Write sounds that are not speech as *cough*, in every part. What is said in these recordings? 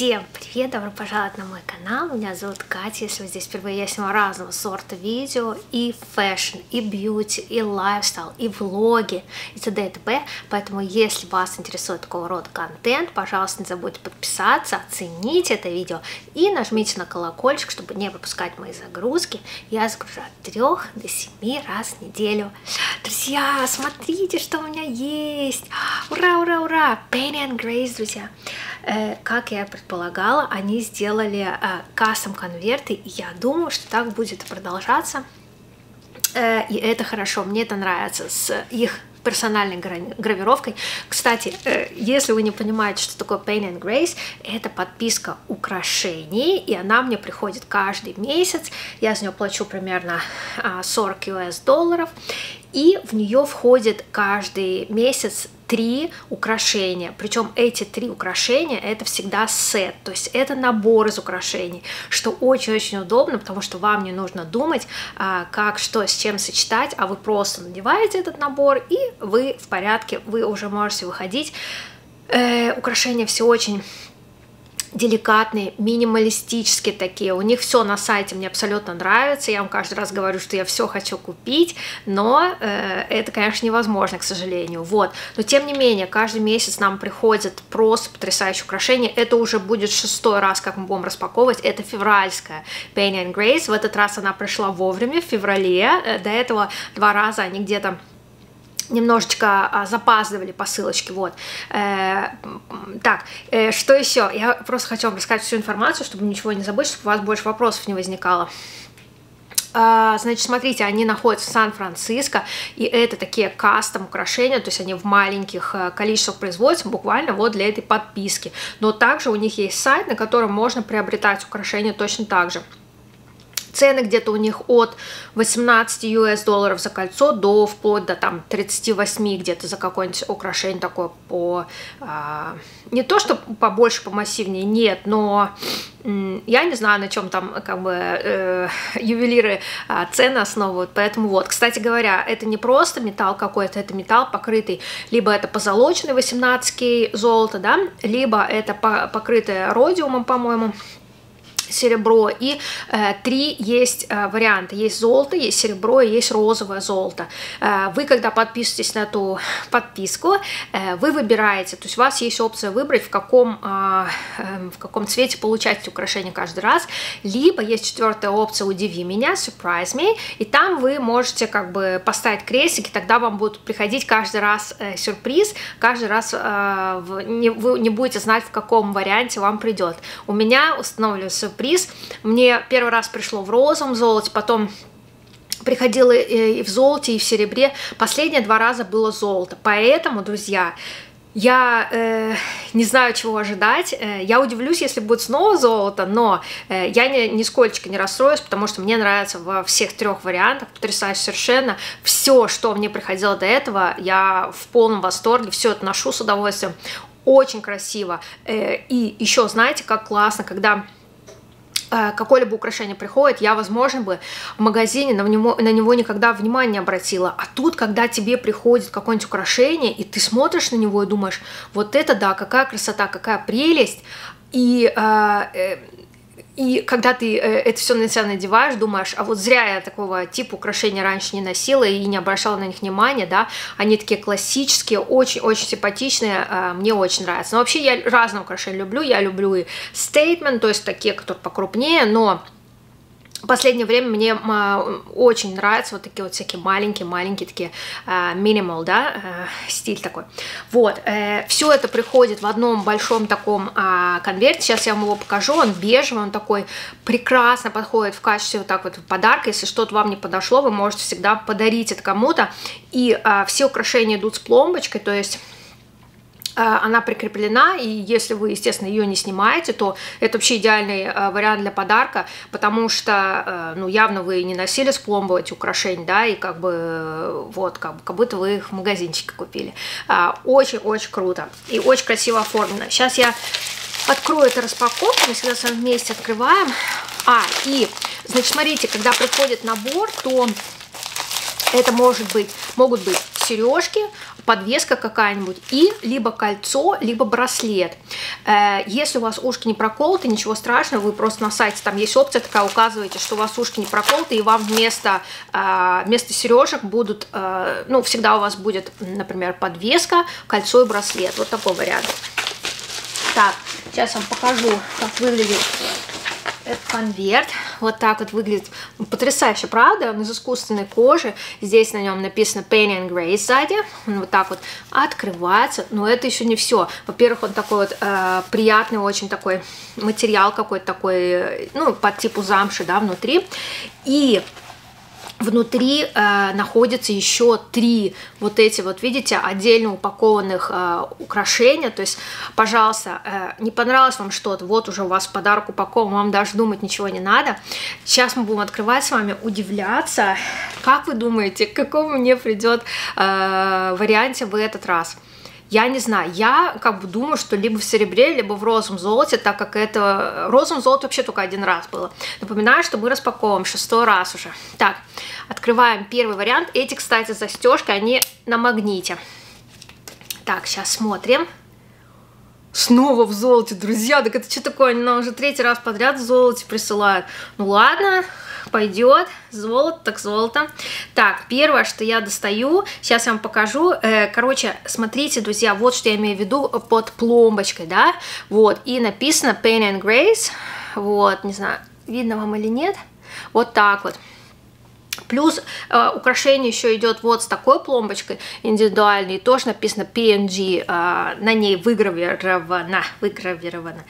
Всем привет, добро пожаловать на мой канал, меня зовут Катя, если вы здесь впервые, я снимаю разного сорта видео, и fashion, и beauty, и lifestyle, и влоги, и т.д. и т.п. Поэтому, если вас интересует такого рода контент, пожалуйста, не забудьте подписаться, оценить это видео и нажмите на колокольчик, чтобы не пропускать мои загрузки. Я загружаю от 3 до 7 раз в неделю. Друзья, смотрите, что у меня есть! Ура, ура, ура! Penny and Grace, друзья! Как я предполагала, они сделали э, кассом конверты, и я думаю, что так будет продолжаться. Э, и это хорошо, мне это нравится с их персональной гравировкой. Кстати, если вы не понимаете, что такое Pain and Grace, это подписка украшений, и она мне приходит каждый месяц. Я за нее плачу примерно 40 US долларов, и в нее входит каждый месяц три украшения. Причем эти три украшения это всегда сет, то есть это набор из украшений, что очень-очень удобно, потому что вам не нужно думать, а, как что с чем сочетать, а вы просто надеваете этот набор и вы в порядке, вы уже можете выходить. Э, украшения все очень деликатные, минималистические такие. У них все на сайте мне абсолютно нравится. Я вам каждый раз говорю, что я все хочу купить, но э, это, конечно, невозможно, к сожалению. Вот. Но тем не менее, каждый месяц нам приходит просто потрясающее украшение. Это уже будет шестой раз, как мы будем распаковывать. Это февральская Penny and Grace. В этот раз она пришла вовремя, в феврале. Э, до этого два раза они где-то немножечко а, запаздывали посылочки, вот. Э, так, э, что еще? Я просто хочу вам рассказать всю информацию, чтобы ничего не забыть, чтобы у вас больше вопросов не возникало. Uh, значит, смотрите, они находятся в Сан-Франциско, и это такие кастом украшения, то есть они в маленьких uh, количествах производятся, буквально вот для этой подписки. Но также у них есть сайт, на котором можно приобретать украшения точно так же. Цены где-то у них от 18 US долларов за кольцо до вплоть до там 38 где-то за какое-нибудь украшение такое по... А, не то, что побольше, помассивнее, нет, но я не знаю, на чем там как бы э, ювелиры э, цены основывают, поэтому вот. Кстати говоря, это не просто металл какой-то, это металл покрытый, либо это позолоченный 18 золото, да, либо это покрытое родиумом, по-моему, серебро, и э, три есть э, варианта. Есть золото, есть серебро и есть розовое золото. Э, вы, когда подписываетесь на эту подписку, э, вы выбираете, то есть у вас есть опция выбрать, в каком, э, э, в каком цвете получать эти украшения каждый раз, либо есть четвертая опция «Удиви меня», «Surprise me», и там вы можете как бы поставить крестики, тогда вам будут приходить каждый раз э, сюрприз, каждый раз э, в, не, вы не будете знать, в каком варианте вам придет. У меня установлен сюрприз приз. Мне первый раз пришло в розовом золоте, потом приходило и в золоте, и в серебре. Последние два раза было золото. Поэтому, друзья, я э, не знаю, чего ожидать. Э, я удивлюсь, если будет снова золото, но э, я ни, нисколько не расстроюсь, потому что мне нравится во всех трех вариантах, потрясающе совершенно. Все, что мне приходило до этого, я в полном восторге, все это ношу с удовольствием. Очень красиво. Э, и еще, знаете, как классно, когда Э, какое-либо украшение приходит, я, возможно, бы в магазине на него, на него никогда внимания не обратила. А тут, когда тебе приходит какое-нибудь украшение, и ты смотришь на него и думаешь, вот это да, какая красота, какая прелесть, и э, э и когда ты э, это все на себя надеваешь, думаешь, а вот зря я такого типа украшения раньше не носила и не обращала на них внимания, да, они такие классические, очень-очень симпатичные, э, мне очень нравятся. Но вообще я разные украшения люблю, я люблю и statement, то есть такие, которые покрупнее, но последнее время мне очень нравятся вот такие вот всякие маленькие-маленькие такие минимал, да, uh, стиль такой. Вот, uh, все это приходит в одном большом таком а, конверте, сейчас я вам его покажу, он бежевый, он такой прекрасно подходит в качестве вот так вот подарка, если что-то вам не подошло, вы можете всегда подарить это кому-то, и все украшения идут с пломбочкой, то есть Э, она прикреплена, и если вы, естественно, ее не снимаете, то это вообще идеальный э, вариант для подарка, потому что, э, ну, явно вы не носили с пломбы украшения, да, и как бы, вот, как, бы, как будто вы их в магазинчике купили. Очень-очень круто и очень красиво оформлено. Сейчас я открою эту распаковку, мы всегда с вами вместе открываем. А, и, значит, смотрите, когда приходит набор, то Это может быть, могут быть сережки, подвеска какая-нибудь и либо кольцо, либо браслет. Э, если у вас ушки не проколоты, ничего страшного, вы просто на сайте, там есть опция такая, указываете, что у вас ушки не проколоты, и вам вместо, э, вместо сережек будут, э, ну, всегда у вас будет, например, подвеска, кольцо и браслет. Вот такой вариант. Так, сейчас вам покажу, как выглядит этот конверт. Вот так вот выглядит. Потрясающе, правда? Он из искусственной кожи. Здесь на нем написано Pain and Grace сзади. Он вот так вот открывается. Но это еще не все. Во-первых, он такой вот э, приятный, очень такой материал какой-то такой, ну, по типу замши, да, внутри. И Внутри э, находятся еще три вот эти вот, видите, отдельно упакованных э, украшения. То есть, пожалуйста, э, не понравилось вам что-то, вот уже у вас подарок упакован, вам даже думать ничего не надо. Сейчас мы будем открывать с вами, удивляться. Как вы думаете, к какому мне придет э, варианте в этот раз? Я не знаю, я как бы думаю, что либо в серебре, либо в розовом золоте, так как это... Розовом золоте вообще только один раз было. Напоминаю, что мы распаковываем шестой раз уже. Так, открываем первый вариант. Эти, кстати, застежки, они на магните. Так, сейчас смотрим. Снова в золоте, друзья, так это что такое? Они нам уже третий раз подряд в золоте присылают. Ну ладно, пойдет. Золото, так золото. Так, первое, что я достаю, сейчас я вам покажу. Э, короче, смотрите, друзья, вот что я имею в виду под пломбочкой, да. Вот, и написано Pain and Grace. Вот, не знаю, видно вам или нет. Вот так вот. Плюс э, украшение еще идет вот с такой пломбочкой индивидуальной, тоже написано PNG, э, на ней выгравировано, выгравировано.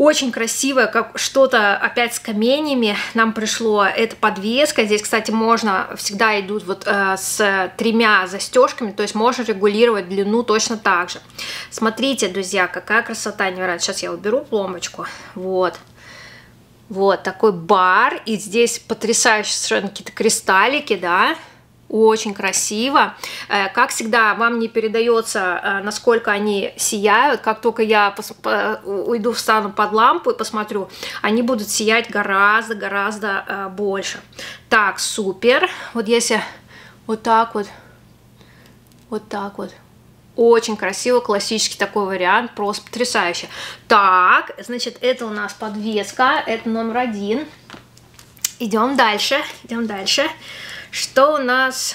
Очень красивое, как что-то опять с каменями нам пришло. Это подвеска. Здесь, кстати, можно, всегда идут вот э, с тремя застежками, то есть можно регулировать длину точно так же. Смотрите, друзья, какая красота невероятная. Сейчас я уберу пломбочку. Вот. Вот такой бар, и здесь потрясающие совершенно какие-то кристаллики, да, очень красиво. Э, как всегда, вам не передается, э, насколько они сияют. Как только я уйду, встану под лампу и посмотрю, они будут сиять гораздо-гораздо э, больше. Так, супер. Вот если вот так вот, вот так вот. Очень красиво, классический такой вариант, просто потрясающе. Так, значит, это у нас подвеска, это номер один. Идем дальше, идем дальше. Что у нас?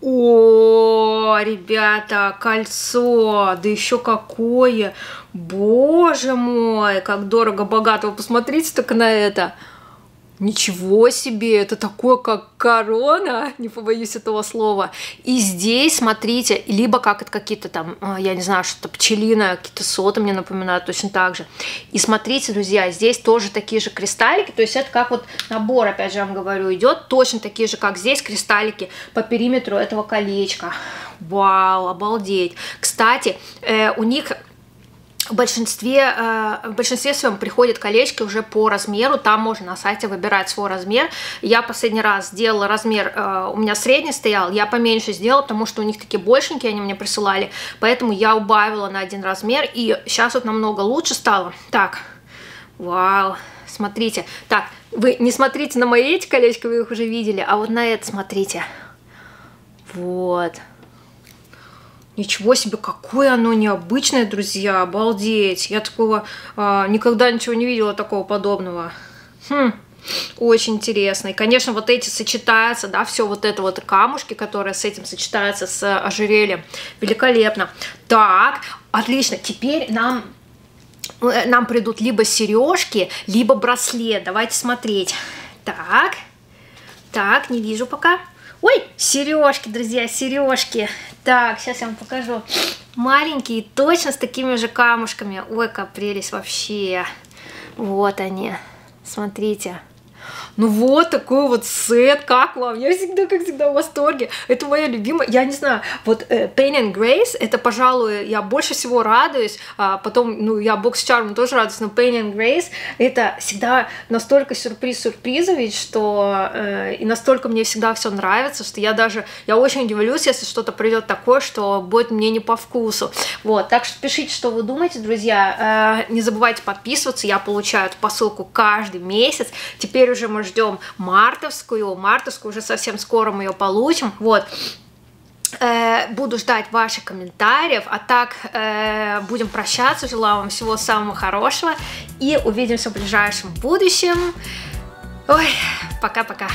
О, ребята, кольцо, да еще какое! Боже мой, как дорого-богато! Вы посмотрите только на это! Ничего себе, это такое, как корона, *laughs* не побоюсь этого слова. И здесь, смотрите, либо как это какие-то там, а, я не знаю, что-то пчелиное, какие-то соты мне напоминают точно так же. И смотрите, друзья, здесь тоже такие же кристаллики, то есть это как вот набор, опять же, вам говорю, идет точно такие же, как здесь кристаллики по периметру этого колечка. Вау, обалдеть. Кстати, э, у них в большинстве, э, в большинстве своем приходят колечки уже по размеру, там можно на сайте выбирать свой размер. Я последний раз сделала размер, э, у меня средний стоял, я поменьше сделала, потому что у них такие большенькие, они мне присылали, поэтому я убавила на один размер, и сейчас вот намного лучше стало. Так, вау, смотрите. Так, вы не смотрите на мои эти колечки, вы их уже видели, а вот на это смотрите. Вот. Ничего себе, какое оно необычное, друзья, обалдеть. Я такого э, никогда ничего не видела такого подобного. Хм, очень интересно. И, конечно, вот эти сочетаются, да, все вот это вот камушки, которые с этим сочетаются с ожерельем. Великолепно. Так, отлично. Теперь нам э, нам придут либо сережки, либо браслет. Давайте смотреть. Так, так, не вижу пока. Ой, сережки, друзья, сережки. Так, сейчас я вам покажу. Маленькие, точно с такими же камушками. Ой, какая прелесть вообще. Вот они. Смотрите. Ну вот такой вот сет, как вам? Я всегда, как всегда, в восторге. Это моя любимая, я не знаю, вот э, Pain and Grace, это, пожалуй, я больше всего радуюсь, а потом, ну, я Box Charm тоже радуюсь, но Pain and Grace, это всегда настолько сюрприз-сюрприза ведь, что э, и настолько мне всегда все нравится, что я даже, я очень удивлюсь, если что-то придет такое, что будет мне не по вкусу. Вот, так что пишите, что вы думаете, друзья, э, не забывайте подписываться, я получаю эту посылку каждый месяц, теперь уже можно ждем мартовскую. Мартовскую уже совсем скоро мы ее получим. Вот. Э, буду ждать ваших комментариев, а так э, будем прощаться, желаю вам всего самого хорошего и увидимся в ближайшем будущем. Ой, пока-пока.